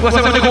Você vai ter que